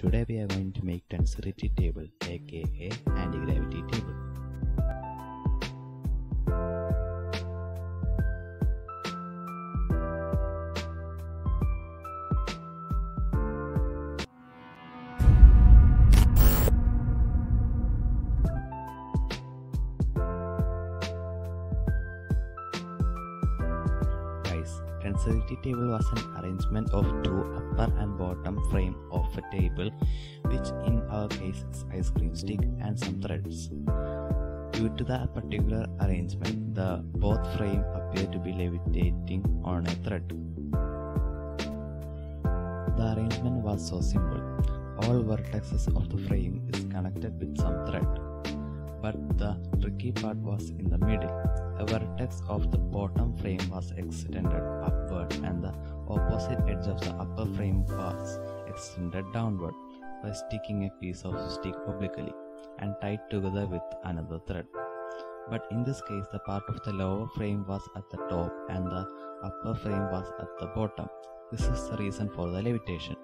Today we are going to make tensegrity table aka anti-gravity table. Tensegrity table was an arrangement of two upper and bottom frame of a table which in our case is ice cream stick and some threads. Due to the particular arrangement, the both frame appear to be levitating on a thread. The arrangement was so simple. All vertices of the frame is connected with some thread. But the tricky part was in the middle. The vertex of the bottom frame was extended upward and the opposite edge of the upper frame was extended downward by sticking a piece of stick obliquely and tied together with another thread. But in this case, the part of the lower frame was at the top and the upper frame was at the bottom. This is the reason for the levitation.